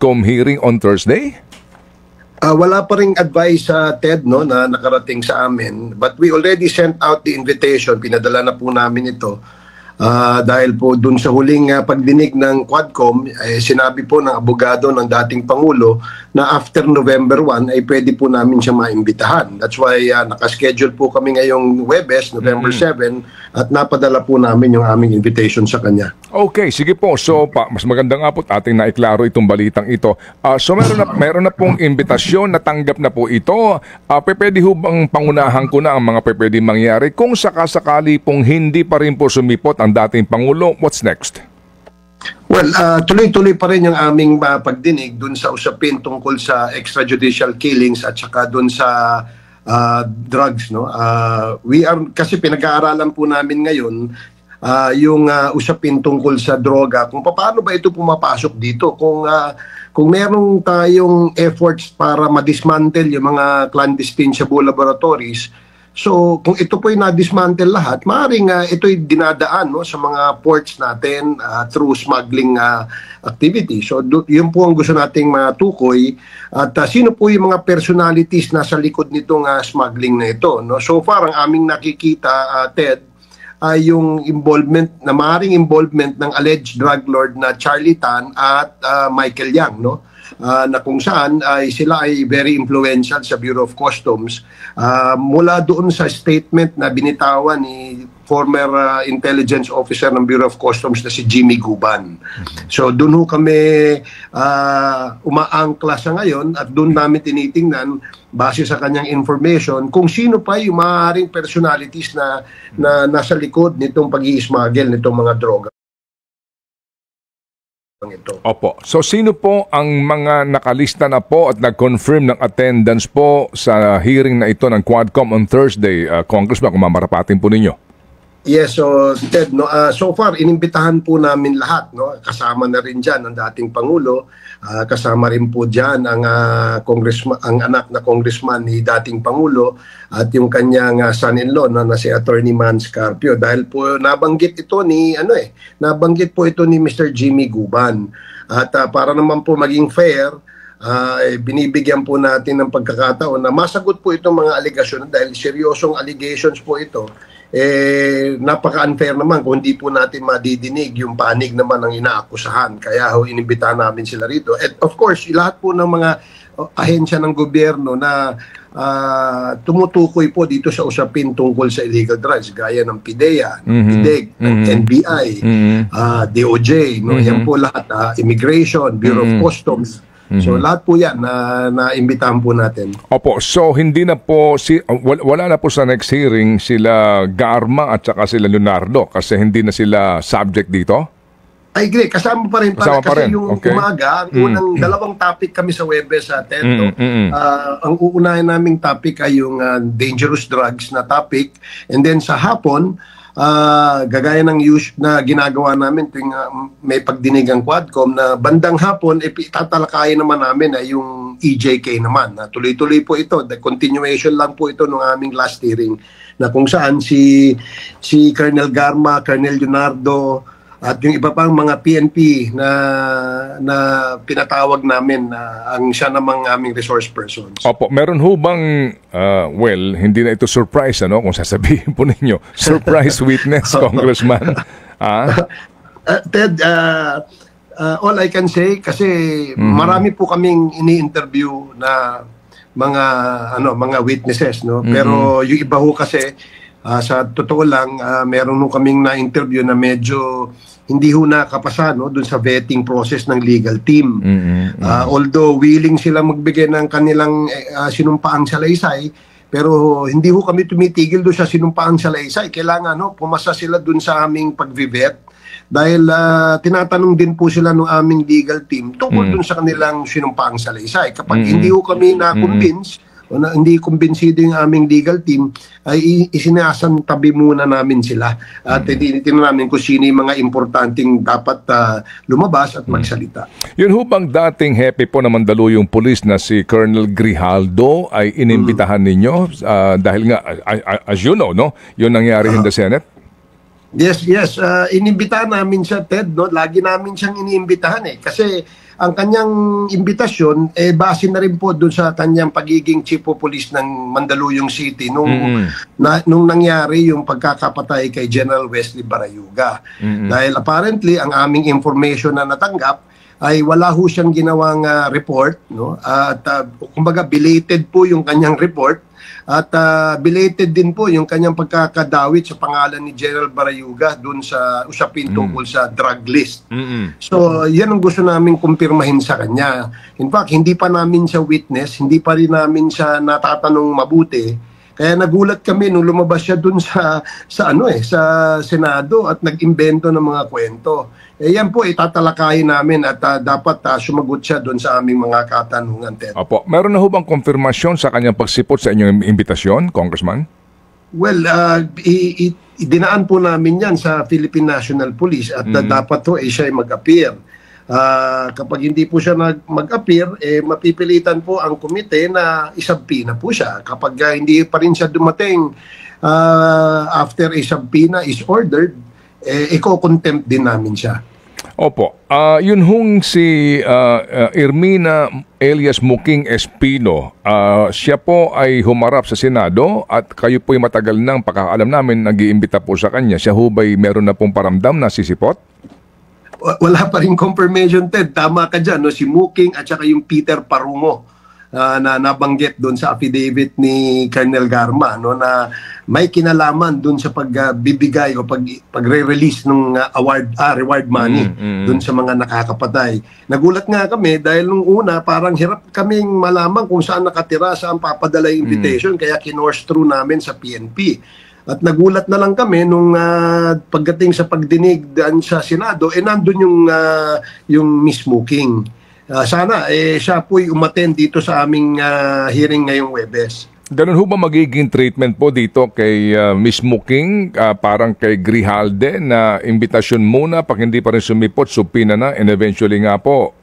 com hearing on Thursday? Ah, wala pa ring advice sa TED no na nakarating sa amin. But we already sent out the invitation. Pinadala na po namin ito Ah, dahil po dun sa huling ah, pagdinig ng Quadcom eh, sinabi po ng abogado ng dating pangulo na after November 1 ay pwede po namin siya maimbitahan that's why ah, nakaschedule po kami ngayong Webes November 7 at napadala po namin yung aming invitation sa kanya Okay, sige po. So, pa, mas maganda nga po ating naiklaro itong balitang ito. Ah, so, meron na, meron na pong imbitasyon, natanggap na po ito. Uh, pwede ho bang pangunahan ko na ang mga pwede mangyari? Kung sakasakali pong hindi pa rin po sumipot ang dating Pangulo, what's next? Well, ah, tuloy-tuloy pa rin yung aming ah, pagdinig dun sa usapin tungkol sa extrajudicial killings at saka dun sa ah, drugs. No? Ah, we are, kasi pinag-aaralan po namin ngayon ah, yung ah, usapin tungkol sa droga, kung paano ba ito pumapasok dito, kung ah, kung merong tayong efforts para ma-dismantle yung mga clandestine shabu laboratories, So, kung ito po'y na-dismantle lahat, maaaring uh, ito'y dinadaan no, sa mga ports natin ah, through smuggling ah, activity. So, do, yun po ang gusto nating matukoy. At ah, sino po yung mga personalities na sa likod nitong ah, smuggling na ito? No? So far, ang aming nakikita, ah, Ted, ay yung involvement, na maaaring involvement ng alleged drug lord na Charlie Tan at ah, Michael Yang, no? Ah, na kung saan ay sila ay very influential sa Bureau of Customs Ah, mula doon sa statement na binitawan ni former ah, intelligence officer ng Bureau of Customs na si Jimmy Guban. So doon ho kami ah, umaangkla sa ngayon at doon namin tinitingnan base sa kanyang information kung sino pa yung maaaring personalities na, na nasa likod nitong pag-i-smuggle nitong mga droga ito. Opo. So, sino po ang mga nakalista na po at nag-confirm ng attendance po sa hearing na ito ng Quadcom on Thursday, uh, Congressman, kung mamarapatin po ninyo? Yes, so Ted, no, ah, so far inimbitahan po namin lahat, no. Kasama na rin diyan ang dating pangulo, ah, kasama rin po diyan ang ah, congressman ang anak na congressman ni dating pangulo at yung kanyang ah, son-in-law na, na si Attorney Man Scarpio dahil po nabanggit ito ni ano eh, nabanggit po ito ni Mr. Jimmy Guban. At ah, para naman po maging fair, eh, binibigyan po natin ng pagkakataon na masagot po itong mga allegation dahil seryosong allegations po ito eh napaka-unfair naman kung hindi po natin madidinig yung panig naman ng inaakusahan. Kaya ho inimbitahan namin sila rito. At of course, lahat po ng mga uh, ahensya ng gobyerno na ah, tumutukoy po dito sa usapin tungkol sa illegal drugs gaya ng PIDEA, ng Mhm. PIDEG, ng Mhm. NBI, Mhm. ah, DOJ, no? Mhm. Yan po lahat, ah, Immigration, Bureau Mhm. of Customs. So lahat po yan na naimbitahan po natin. Opo, so hindi na po, si, uh, wal- wala na po sa next hearing sila Garma at saka sila Leonardo kasi hindi na sila subject dito? I agree. Kasama pa rin Kasama pala. pa Kasi rin. yung Okay. umaga, ang Mm. unang dalawang topic kami sa Webes sa Mm, Tento. mm, mm. Ah, ang uunahin naming topic ay yung ah, dangerous drugs na topic. And then sa hapon, ah, gagaya ng use na ginagawa namin tuwing ah, may pagdinig ang Quadcom na bandang hapon, eh, naman namin ay yung EJK naman. Na tuloy-tuloy po ito. The continuation lang po ito ng aming last hearing na kung saan si si Colonel Garma, Colonel Leonardo, at yung iba pang mga PNP na na pinatawag namin na ang siya namang aming resource persons. Opo, meron ho bang, uh, well, hindi na ito surprise, ano, kung sasabihin po ninyo, surprise witness, Congressman? Ah? Uh, Ted, uh, uh, all I can say kasi marami po kaming ini-interview na mga ano mga witnesses no pero yung iba ho kasi ah, sa totoo lang ah, meron ho kaming na-interview na medyo hindi ho nakapasa no dun sa vetting process ng legal team Mm-mm. Ah, although willing sila magbigay ng kanilang ah, sinumpaang salaysay, pero hindi ho kami tumitigil doon sa sinumpaang salaysay. Kailangan no, pumasa sila doon sa aming pagvivet dahil ah, tinatanong din po sila ng aming legal team tungkol Mm. doon sa kanilang sinumpaang salaysay. Kapag Mm. hindi ho kami na-convince o na hindi kumbinsido yung aming legal team, ay isinasantabi muna namin sila. At tinitingnan namin kung sino yung mga importanteng dapat ah, lumabas at magsalita. Yun ho bang dating hepe po ng Mandaluyong Police na si Colonel Grijaldo ay inimbitahan ninyo? Ah, dahil nga, as you know, no? Yun nangyari in the Senate? Yes, yes. Uh, inimbitahan namin siya, Ted. No? Lagi namin siyang iniimbitahan eh. Kasi ang kanyang imbitasyon eh base na rin po doon sa kanyang pagiging chief of police ng Mandaluyong City nung Mm-mm. na, nung nangyari yung pagkakapatay kay General Wesley Barayuga. Mm-mm. Dahil apparently ang aming information na natanggap ay wala ho siyang ginawang ah, report no at ah, kumbaga belated po yung kanyang report at ah, belated din po yung kanyang pagkakadawit sa pangalan ni General Barayuga doon sa usapin tungkol sa drug list. Mm-mm. So, yan ang gusto namin kumpirmahin sa kanya. In fact, hindi pa namin siya witness, hindi pa rin namin siya natatanong mabuti. Kaya nagulat kami nung lumabas siya dun sa sa ano eh sa Senado at nag-imbento ng mga kwento. Eh yan po itatalakayin namin at ah, dapat ah, sumagot siya dun sa aming mga katanungan Ted. Opo. Meron na ho bang konfirmasyon sa kanyang pagsipot sa inyong imbitasyon, Congressman? Well, uh, i- i- idinaan po namin yan sa Philippine National Police at uh, dapat to eh, siya ay mag-appear. Ah, kapag hindi po siya nag- mag-appear, eh, mapipilitan po ang komite na isabpina po siya. Kapag ah, hindi pa rin siya dumating ah, after a subpoena is ordered, eh, iko-contempt din namin siya. Opo. Ah, yun hong si ah, ah, Irmina Elias Muking Espino, ah, siya po ay humarap sa Senado at kayo po'y matagal nang pakakaalam namin nag-iimbita po sa kanya. Siya ho ba'y meron na pong paramdam na sisipot? Wa- wala pa rin confirmation, Ted. Tama ka dyan, no? si Muking at saka yung Peter Parungo ah, na nabanggit doon sa affidavit ni Colonel Garma no na may kinalaman doon sa pagbibigay o pag pagre-release ng ah, award ah, reward money Mm, mm. doon sa mga nakakapatay. Nagulat nga kami dahil nung una parang hirap kaming malaman kung saan nakatira, saan papadala yung invitation kaya kinorse through namin sa PNP. At nagulat na lang kami nung ah, pagdating sa pagdinig daan sa Senado, eh nandun yung, ah, yung Miss Muking. Ah, sana eh, siya po'y umattend dito sa aming ah, hearing ngayong Webes. Ganun ho ba magiging treatment po dito kay ah, Miss Muking, ah, parang kay Grijalde na imbitasyon muna pag hindi pa rin sumipot, supina na and eventually nga po,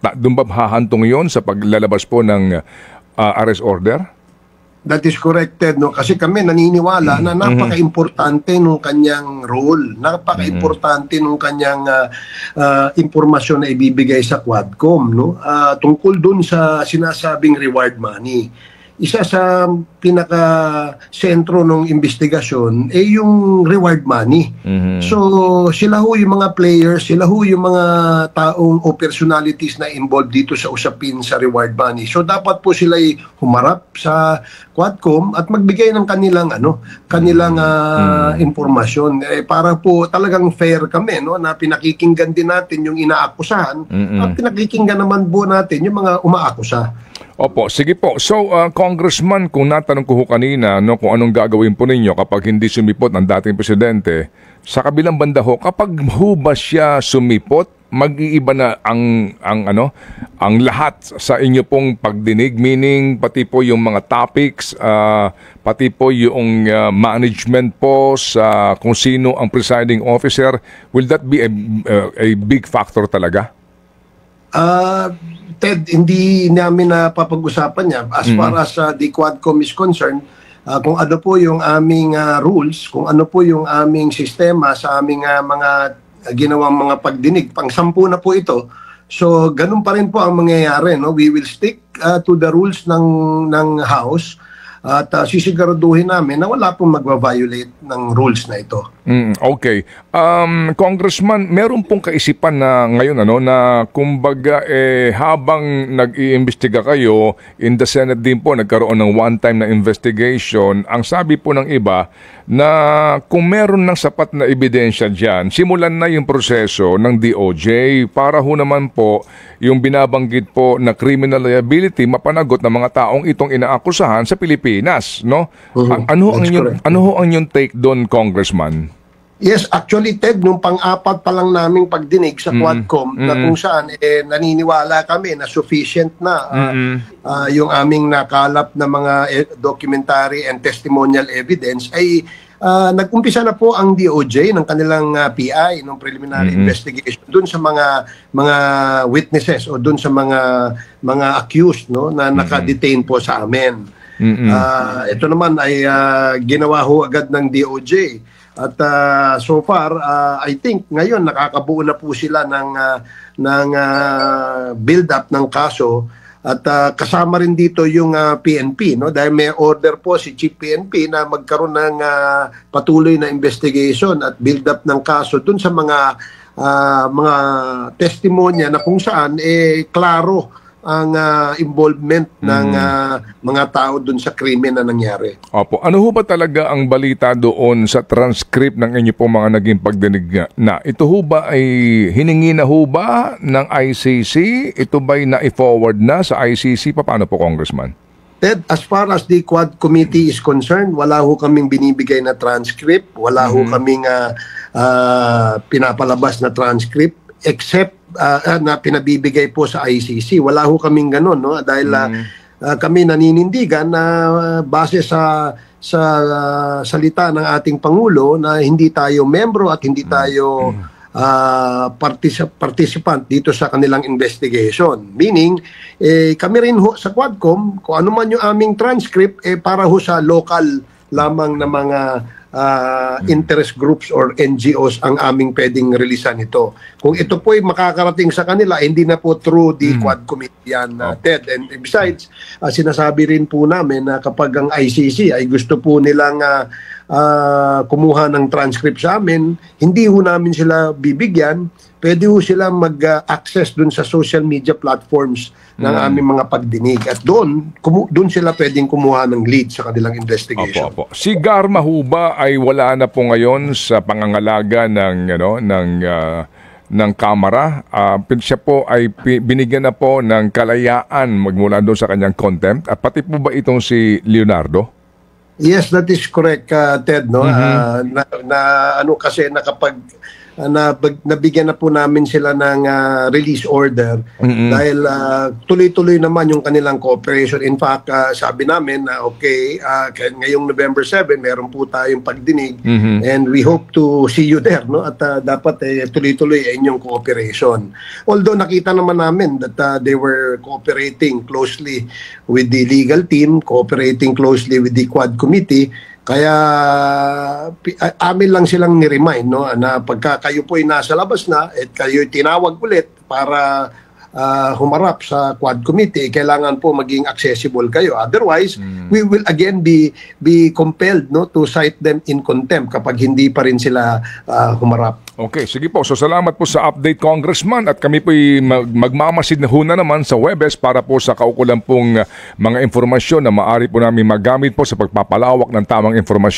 ta- doon ba hahantong yon sa paglalabas po ng ah, arrest order? That is corrected no? Kasi kami naniniwala na napaka-importante nung kanyang role, napaka-importante nung kanyang ah, ah, impormasyon na ibibigay sa Quadcom no? Ah, tungkol dun sa sinasabing reward money. Isa sa pinaka sentro ng investigasyon ay yung reward money. So sila ho yung mga players, sila ho yung mga taong o personalities na involved dito sa usapin sa reward money. So dapat po sila ay humarap sa Quadcom at magbigay ng kanilang ano, kanilang ah, impormasyon eh, para po talagang fair kami no na pinakikinggan din natin yung inaakusahan at pinakikinggan naman po natin yung mga umaakusa. Opo, sige po. So, ah, Congressman, kung natanong ko ho kanina no, kung anong gagawin po ninyo kapag hindi sumipot ang dating presidente, sa kabilang banda ho, kapag ho ba siya sumipot, mag-iiba na ang ang ano ang lahat sa inyo pong pagdinig meaning pati po yung mga topics ah, pati po yung ah, management po sa kung sino ang presiding officer will that be a, a big factor talaga Ah, Ted, hindi namin napapag-usapan niya. As far as uh, the Quadcom is concerned, ah, kung ano po yung aming ah, rules, kung ano po yung aming sistema sa aming ah, mga ah, ginawang mga pagdinig, pang sampu na po ito. So, ganun pa rin po ang mangyayari. No? We will stick ah, to the rules ng, ng House at uh, sisiguraduhin namin na wala pong magva-violate ng rules na ito. Mm, okay. Um, Congressman, meron pong kaisipan na ngayon ano na kumbaga eh habang nag-iimbestiga kayo in the Senate din po nagkaroon ng one-time na investigation. Ang sabi po ng iba na kung meron ng sapat na ebidensya diyan, simulan na yung proseso ng DOJ para ho naman po yung binabanggit po na criminal liability mapanagot ng mga taong itong inaakusahan sa Pilipinas, no? A- ano ang inyong, correct. ano ho ang inyong take doon, Congressman? Yes, actually Ted, nung pang-apat pa lang naming pagdinig sa Quadcom na kung saan eh, naniniwala kami na sufficient na ah, ah, yung aming nakalap na mga eh, documentary and testimonial evidence ay ah, nag-umpisa na po ang DOJ ng kanilang ah, PI ng preliminary investigation dun sa mga mga witnesses o dun sa mga mga accused no na naka-detain po sa amin. Ah, ito naman ay ah, ginawa ho agad ng DOJ. At ah, so far, ah, I think ngayon nakakabuo na po sila ng ah, ng ah, build-up ng kaso. At ah, kasama rin dito yung ah, PNP no? Dahil may order po si Chief PNP na magkaroon ng ah, patuloy na investigation at build-up ng kaso dun sa mga ah, mga testimonya na kung saan eh klaro ang ah, involvement ng ah, mga tao dun sa krimen na nangyari. Opo. Ano ho ba talaga ang balita doon sa transcript ng inyo po mga naging pagdinig na? Ito ho ba ay hiningi na ho ba ng ICC? Ito ba'y na-forward na sa ICC? Paano po, Congressman? Ted, as far as the Quad Committee is concerned, wala ho kaming binibigay na transcript, wala ho kaming ah, ah, pinapalabas na transcript except ah, na pinabibigay po sa ICC. Wala ho kaming ganun, no? Dahil ah, ah, kami naninindigan na ah, base sa sa ah, salita ng ating pangulo na hindi tayo membro at hindi tayo ah, particip- participant dito sa kanilang investigation. Meaning, eh, kami rin ho sa Quadcom, kung ano man yung aming transcript, eh, para ho sa local lamang na mga ah, interest groups or NGOs ang aming pwedeng releasean ito. Kung ito po ay makakarating sa kanila, hindi na po through the Quad Committee yan, ah, Ted. And besides, ah, sinasabi rin po namin na kapag ang ICC ay gusto po nilang ah, ah, kumuha ng transcript sa amin, hindi ho namin sila bibigyan, pwede ho sila mag-access dun sa social media platforms ng aming mga pagdinig. At doon, kumu- doon sila pwedeng kumuha ng lead sa kanilang investigation. Opo, opo. Si Garma ho ba ay wala na po ngayon sa pangangalaga ng ano ng ah, ng kamera. Pin- siya po ay binigyan na po ng kalayaan magmula doon sa kanyang contempt. At pati po ba itong si Leonardo? Yes, that is correct, uh, Ted. No? Ah, na, na ano kasi nakapag ah, na nabigyan na po namin sila ng ah, release order dahil ah, tuloy-tuloy naman yung kanilang cooperation. In fact, ah, sabi namin na okay, ah, kaya ngayong November 7, meron po tayong pagdinig and we hope to see you there. No? At ah, dapat eh, tuloy-tuloy ang inyong cooperation. Although nakita naman namin that ah, they were cooperating closely with the legal team, cooperating closely with the Quad Committee, kaya amin lang silang ni-remind no, na pagka kayo po ay nasa labas na at kayo tinawag ulit para ah, humarap sa Quad Committee, kailangan po maging accessible kayo. Otherwise, we will again be be compelled no to cite them in contempt kapag hindi pa rin sila ah, humarap. Okay, sige po. So salamat po sa update Congressman at kami po mag magmamasid na huna naman sa Webes para po sa kaukulan pong uh, mga informasyon na maaari po namin magamit po sa pagpapalawak ng tamang informasyon.